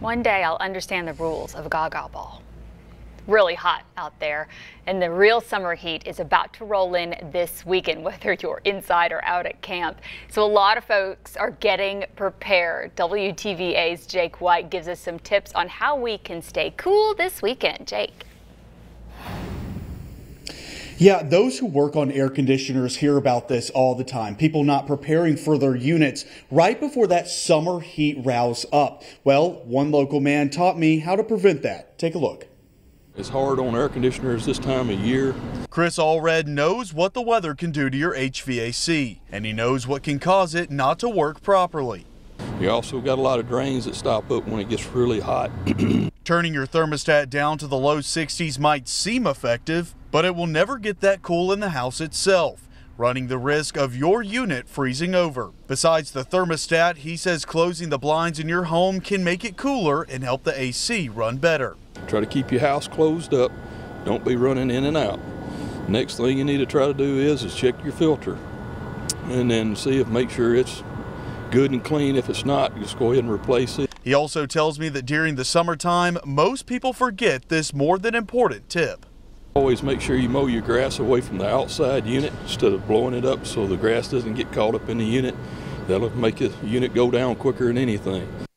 One day I'll understand the rules of Gaga Ball. Really hot out there, and the real summer heat is about to roll in this weekend, whether you're inside or out at camp. So a lot of folks are getting prepared. WTVA's Jake White gives us some tips on how we can stay cool this weekend. Jake. Yeah, those who work on air conditioners hear about this all the time. People not preparing for their units right before that summer heat rouse up. Well, one local man taught me how to prevent that. Take a look. It's hard on air conditioners this time of year. Chris Allred knows what the weather can do to your HVAC, and he knows what can cause it not to work properly. You also got a lot of drains that stop up when it gets really hot. Turning your thermostat down to the low 60s might seem effective, but it will never get that cool in the house itself, running the risk of your unit freezing over. Besides the thermostat, he says closing the blinds in your home can make it cooler and help the AC run better. Try to keep your house closed up. Don't be running in and out. Next thing you need to try to do is, is check your filter and then see if make sure it's good and clean. If it's not, just go ahead and replace it. He also tells me that during the summertime, most people forget this more than important tip. Always make sure you mow your grass away from the outside unit instead of blowing it up so the grass doesn't get caught up in the unit. That'll make the unit go down quicker than anything.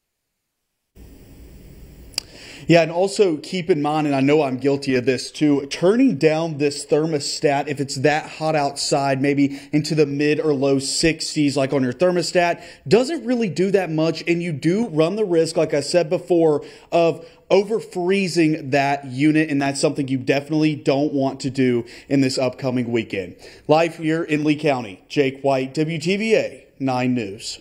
Yeah, and also keep in mind, and I know I'm guilty of this too, turning down this thermostat if it's that hot outside, maybe into the mid or low 60s, like on your thermostat, doesn't really do that much. And you do run the risk, like I said before, of over freezing that unit. And that's something you definitely don't want to do in this upcoming weekend. Live here in Lee County, Jake White, WTVA 9 News.